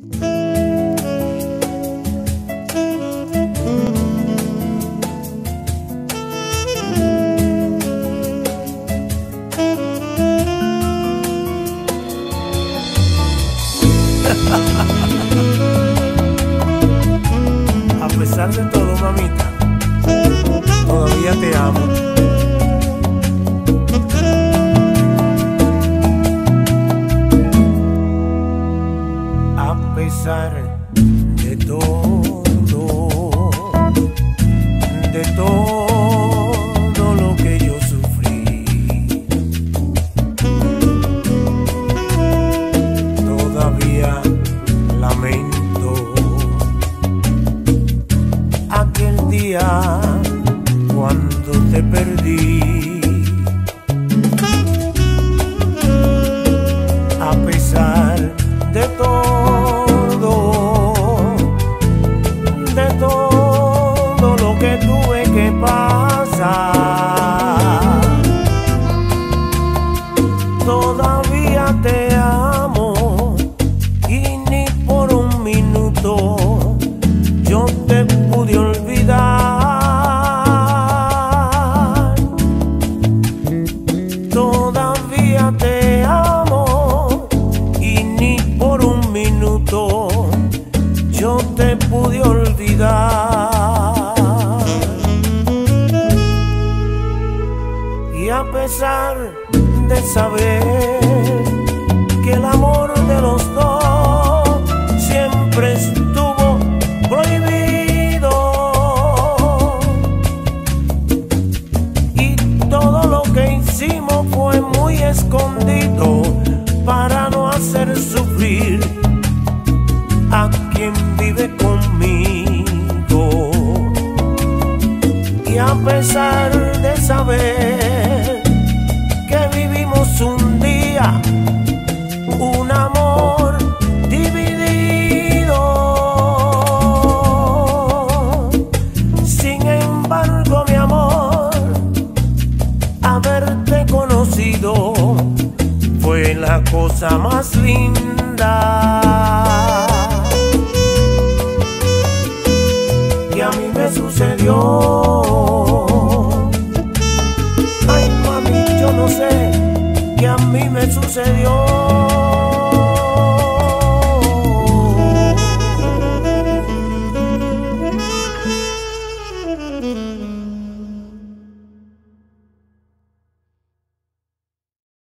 A pesar de todo, mamita, todavía te amo. De todo, de todo lo que yo sufrí, todavía lamento aquel día cuando te perdí. Todavía te amo y ni por un minuto yo te pude olvidar. Todavía te amo y ni por un minuto yo te pude olvidar. Y a pesar de saber que el amor de los dos siempre estuvo prohibido. Y todo lo que hicimos fue muy escondido para no hacer sufrir a quien vive conmigo. Y a pesar de saber un amor dividido. Sin embargo, mi amor, haberte conocido fue la cosa más linda que a mí me sucedió. Ay, mami, yo no sé que a mí me sucedió.